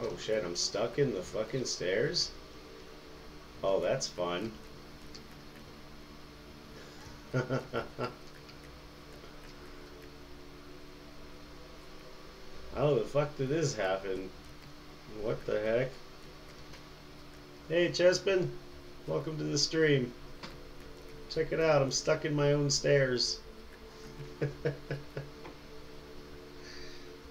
Oh shit, I'm stuck in the fucking stairs? Oh, that's fun. How the fuck did this happen? What the heck? Hey Chespin, welcome to the stream. Check it out, I'm stuck in my own stairs.